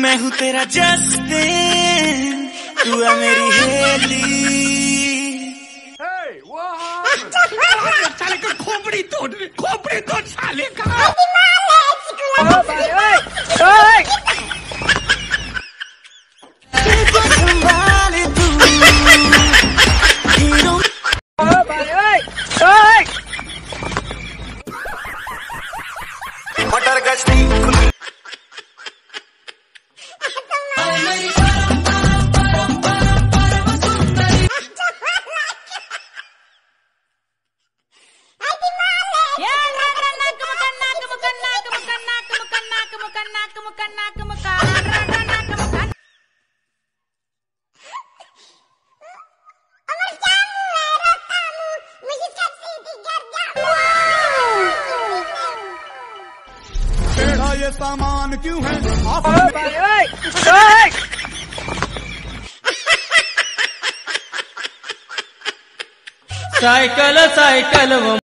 मैं हूँ तेरा जस्टिन तू है मेरी हेली। खोपड़ी तोड़ खोपड़ी तोड़ साले का। सामान क्यों है आप साइकिल साइकिल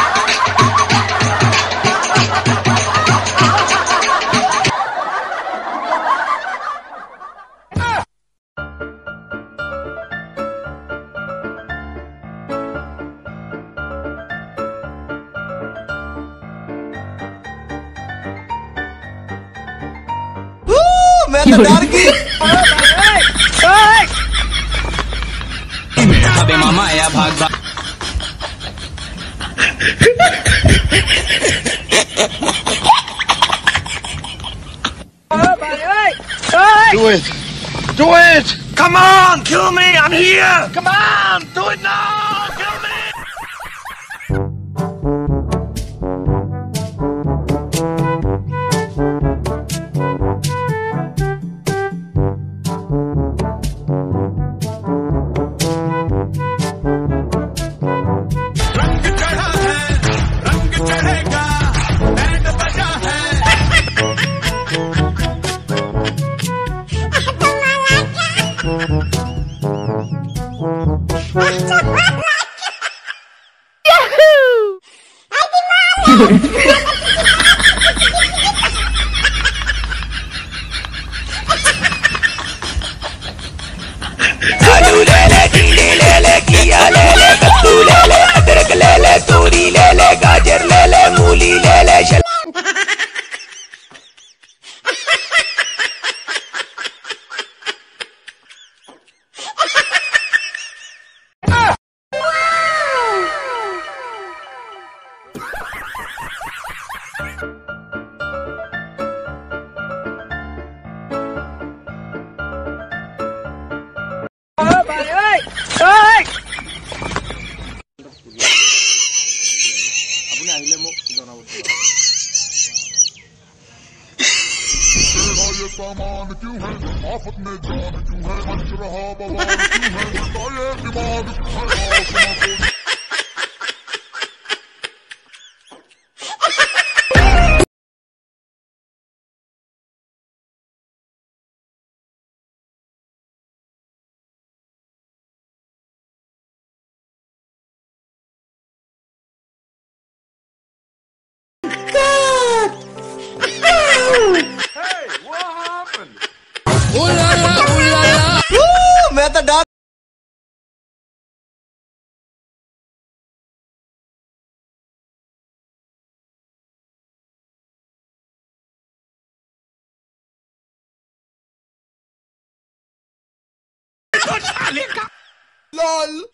मैं तो डर गई अबे मामा आया भाग भाग Do it! Do it! Come on! Kill me! I'm here! Come on! Do it now! ले ले ले ले ले ले ले ले ले ले ले ले ले ले टेढ़ा ये सामान क्यों है आफत में जान क्यों है मंच रहा बवाल क्यों है बताए दिमाग क्यों है तो साले का लॉल